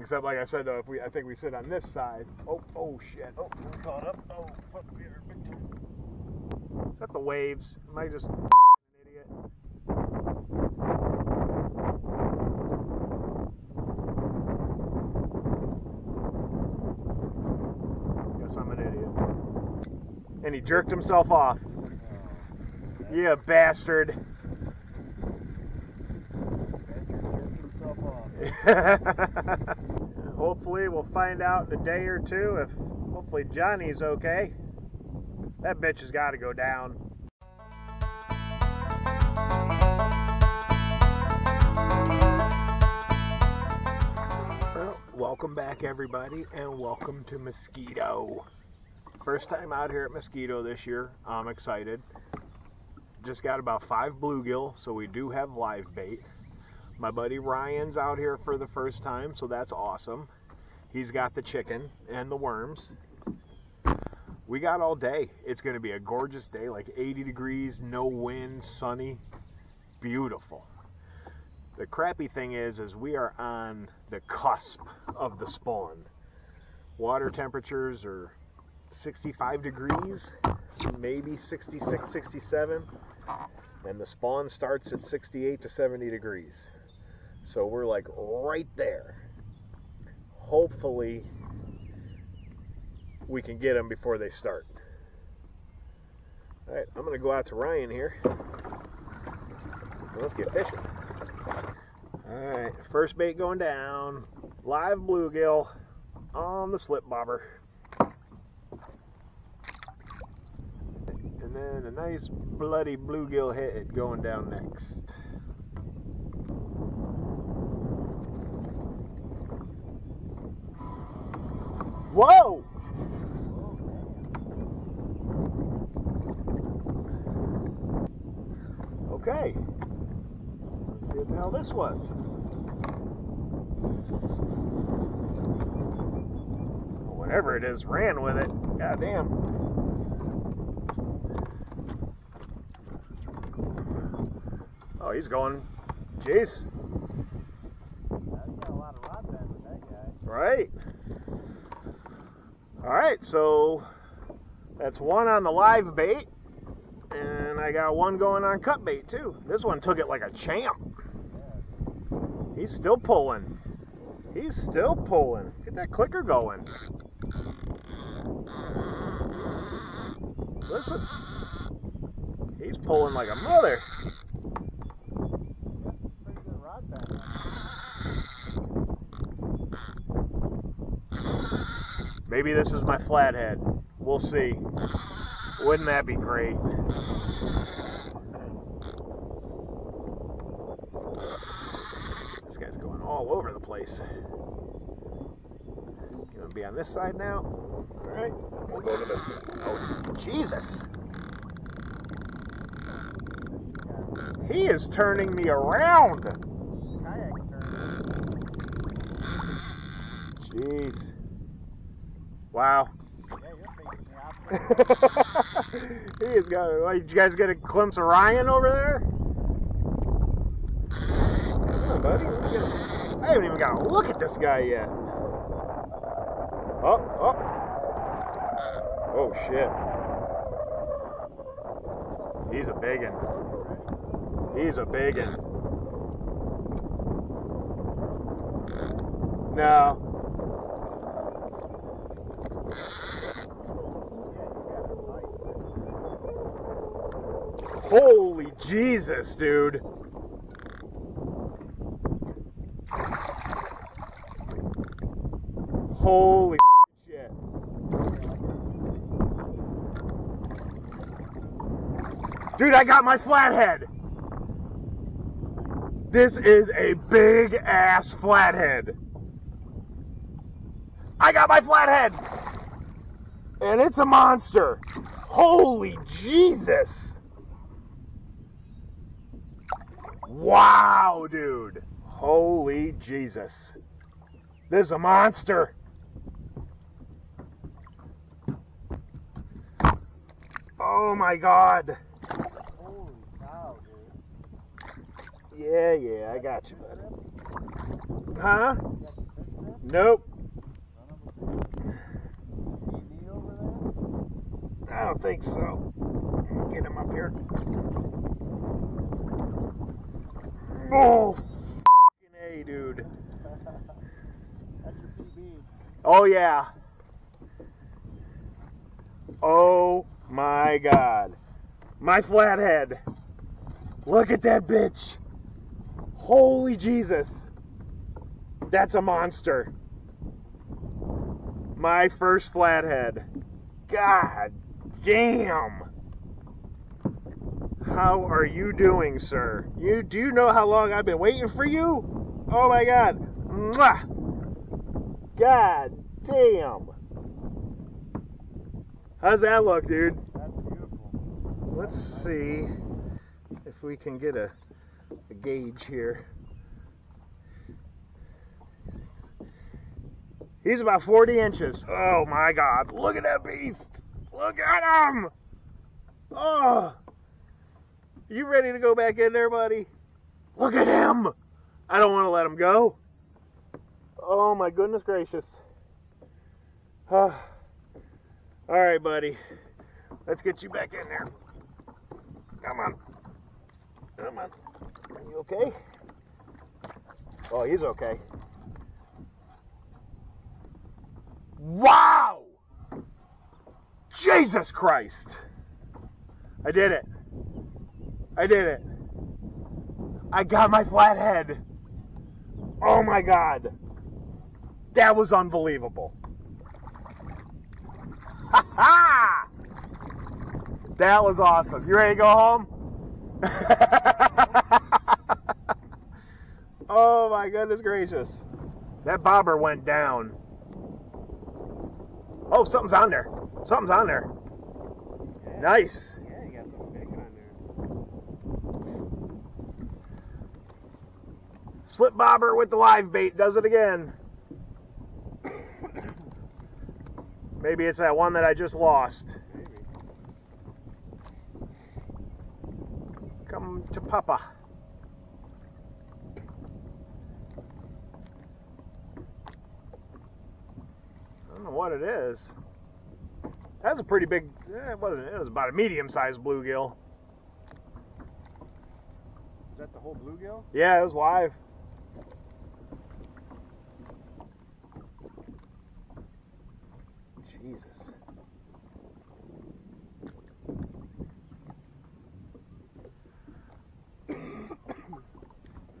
Except, like I said, though, if we, I think we sit on this side. Oh, oh shit! Oh, we're caught up. Oh, fuck, we are big time. Is that the waves? Am I just an idiot? Guess I'm an idiot. And he jerked himself off. Yeah, bastard. hopefully, we'll find out in a day or two if hopefully Johnny's okay. That bitch has got to go down. Well, welcome back, everybody, and welcome to Mosquito. First time out here at Mosquito this year. I'm excited. Just got about five bluegill, so we do have live bait. My buddy Ryan's out here for the first time, so that's awesome. He's got the chicken and the worms. We got all day. It's going to be a gorgeous day, like 80 degrees, no wind, sunny, beautiful. The crappy thing is, is we are on the cusp of the spawn. Water temperatures are 65 degrees, maybe 66, 67, and the spawn starts at 68 to 70 degrees. So we're like right there. Hopefully, we can get them before they start. All right, I'm gonna go out to Ryan here. Let's get fishing. All right, first bait going down. Live bluegill on the slip bobber. And then a nice bloody bluegill head going down next. Whoa! Okay. Let's see what the hell this was. Whatever it is, ran with it. God damn. Oh, he's going. Jeez. Right. Right, so that's one on the live bait, and I got one going on cut bait too. This one took it like a champ. He's still pulling. He's still pulling. Get that clicker going. Listen. He's pulling like a mother. Maybe this is my flathead. We'll see. Wouldn't that be great? This guy's going all over the place. You want to be on this side now? Alright, we'll go to this side. Oh, Jesus! He is turning me around! Jeez. Wow. he is got. Like, you guys get a glimpse of Ryan over there? On, buddy. I haven't even got to look at this guy yet. Oh, oh. Oh, shit. He's a biggin. He's a biggin. No. Holy Jesus, dude. Holy shit. Dude, I got my flathead. This is a big ass flathead. I got my flathead. And it's a monster. Holy Jesus. Wow, dude. Holy Jesus. This is a monster. Oh my god. Holy cow, dude. Yeah, yeah, I got you, buddy. Huh? Nope. I don't think so. Get him up here. Oh, A, dude. That's your PB. Oh, yeah. Oh, my God. My flathead. Look at that bitch. Holy Jesus. That's a monster. My first flathead. God damn. How are you doing, sir? You do you know how long I've been waiting for you? Oh my god. Mwah. God damn. How's that look, dude? That's beautiful. Let's see if we can get a, a gauge here. He's about 40 inches. Oh my god. Look at that beast. Look at him. Oh. You ready to go back in there, buddy? Look at him. I don't want to let him go. Oh my goodness gracious. Oh. All right, buddy. Let's get you back in there. Come on. Come on. Are you okay? Oh, he's okay. Wow! Jesus Christ! I did it. I did it. I got my flathead. Oh my god. That was unbelievable. Ha ha! That was awesome. You ready to go home? oh my goodness gracious. That bobber went down. Oh, something's on there. Something's on there. Nice. Yeah, you got something big on there. Slip bobber with the live bait does it again. Maybe it's that one that I just lost. Come to Papa. I don't know what it is. That's a pretty big. eh, It wasn't. It was about a medium-sized bluegill. Is that the whole bluegill? Yeah, it was live. Jesus.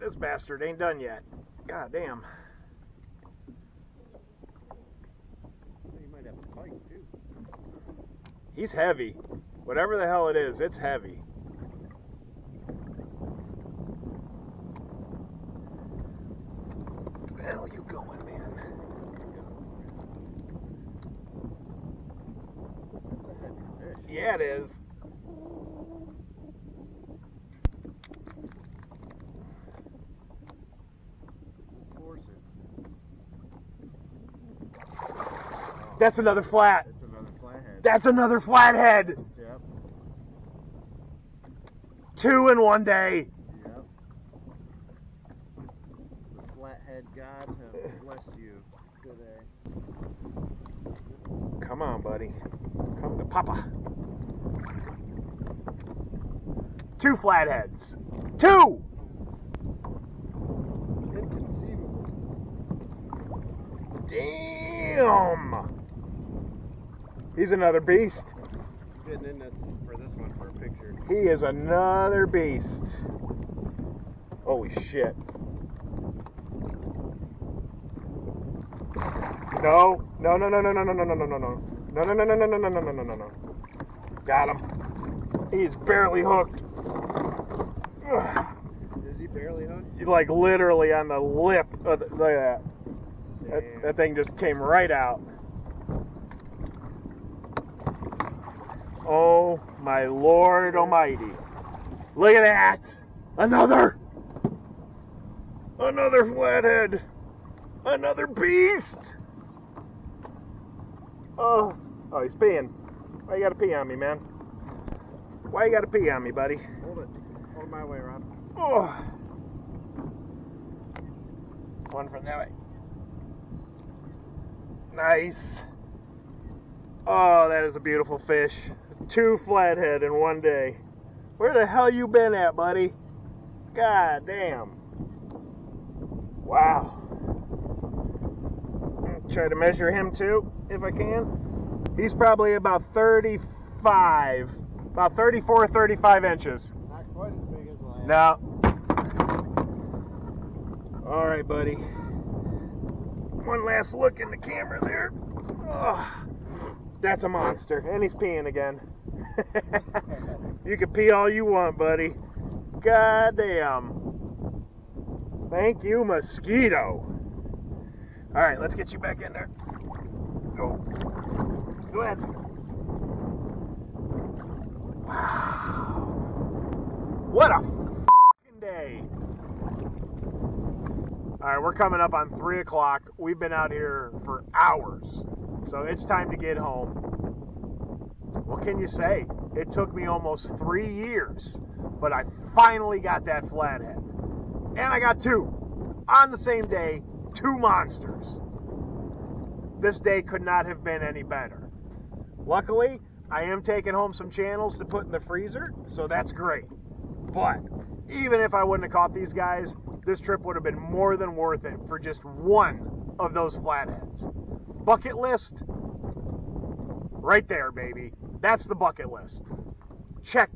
this bastard ain't done yet. God damn. Well, you might have a fight too. He's heavy. Whatever the hell it is, it's heavy. Where the hell are you going, man? That's a heavy fish. Yeah, it is. We'll force it. That's another flat. That's another flathead. That's another flathead. Yep. Two in one day. Yep. The flathead god have blessed you today. Come on, buddy. Come to Papa. Two flatheads. Two! Damn! He's another beast. Getting in this for this one for a picture. He is another beast. Holy shit. No, no, no, no, no, no, no, no, no, no, no, no. No, no, no, no, no, no, no, no, no, no, no, no. Got him. He's barely hooked. Is he barely hooked? Like literally on the lip of the, look at that. That, that thing just came right out. Oh my Lord Almighty. Look at that! Another! Another flathead! Another beast! Oh, oh, he's peeing. Why you gotta pee on me, man? Why you gotta pee on me, buddy? Hold it. Hold it my way, Rob. Oh. One from that way. Nice. Oh, that is a beautiful fish. Two flathead in one day. Where the hell you been at, buddy? God damn. Wow. Try to measure him too, if I can. He's probably about 35, about 34, 35 inches. Not quite as big as last. No. All right, buddy. One last look in the camera there. Oh, that's a monster, and he's peeing again. you can pee all you want, buddy. God damn. Thank you, mosquito. All right, let's get you back in there. Go. Go ahead. Wow. What a day. All right, we're coming up on 3 o'clock. We've been out here for hours. So it's time to get home. What can you say? It took me almost three years, but I finally got that flathead. And I got two. On the same day, two monsters. This day could not have been any better. Luckily, I am taking home some channels to put in the freezer, so that's great. But even if I wouldn't have caught these guys, this trip would have been more than worth it for just one of those flatheads. Bucket list, right there, baby. That's the bucket list. Check